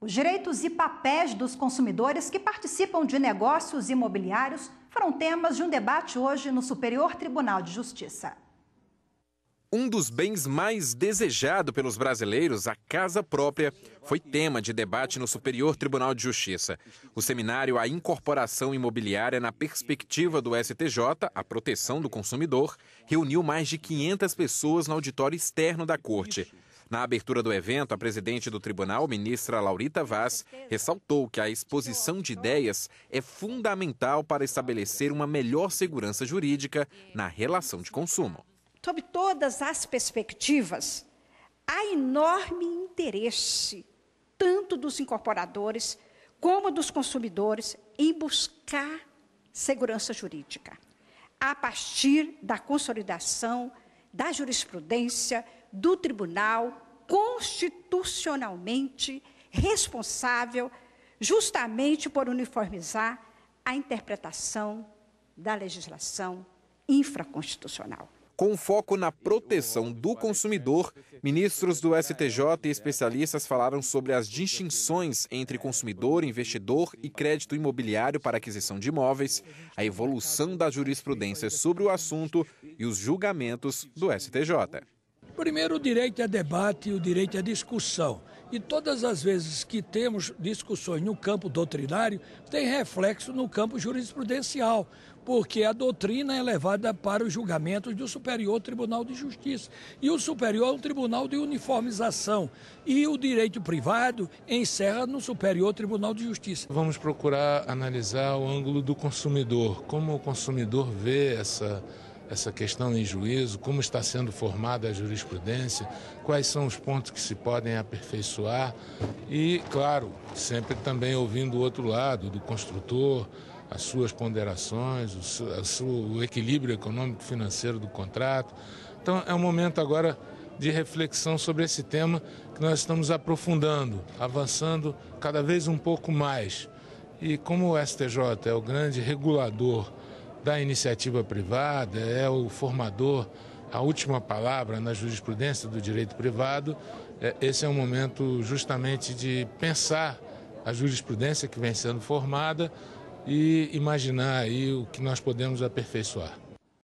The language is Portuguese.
Os direitos e papéis dos consumidores que participam de negócios imobiliários foram temas de um debate hoje no Superior Tribunal de Justiça. Um dos bens mais desejados pelos brasileiros, a casa própria, foi tema de debate no Superior Tribunal de Justiça. O seminário A Incorporação Imobiliária na Perspectiva do STJ, a proteção do consumidor, reuniu mais de 500 pessoas no auditório externo da Corte. Na abertura do evento, a presidente do tribunal, ministra Laurita Vaz, ressaltou que a exposição de ideias é fundamental para estabelecer uma melhor segurança jurídica na relação de consumo. Sob todas as perspectivas, há enorme interesse, tanto dos incorporadores como dos consumidores, em buscar segurança jurídica, a partir da consolidação da jurisprudência do tribunal constitucionalmente responsável justamente por uniformizar a interpretação da legislação infraconstitucional. Com foco na proteção do consumidor, ministros do STJ e especialistas falaram sobre as distinções entre consumidor, investidor e crédito imobiliário para aquisição de imóveis, a evolução da jurisprudência sobre o assunto e os julgamentos do STJ. Primeiro, o direito é debate e o direito é discussão. E todas as vezes que temos discussões no campo doutrinário, tem reflexo no campo jurisprudencial, porque a doutrina é levada para os julgamentos do Superior Tribunal de Justiça. E o Superior é um tribunal de uniformização. E o direito privado encerra no Superior Tribunal de Justiça. Vamos procurar analisar o ângulo do consumidor, como o consumidor vê essa essa questão em juízo, como está sendo formada a jurisprudência, quais são os pontos que se podem aperfeiçoar e, claro, sempre também ouvindo o outro lado, do construtor, as suas ponderações, o, o equilíbrio econômico-financeiro do contrato. Então, é um momento agora de reflexão sobre esse tema que nós estamos aprofundando, avançando cada vez um pouco mais. E como o STJ é o grande regulador da iniciativa privada, é o formador, a última palavra na jurisprudência do direito privado. É, esse é um momento justamente de pensar a jurisprudência que vem sendo formada e imaginar aí o que nós podemos aperfeiçoar.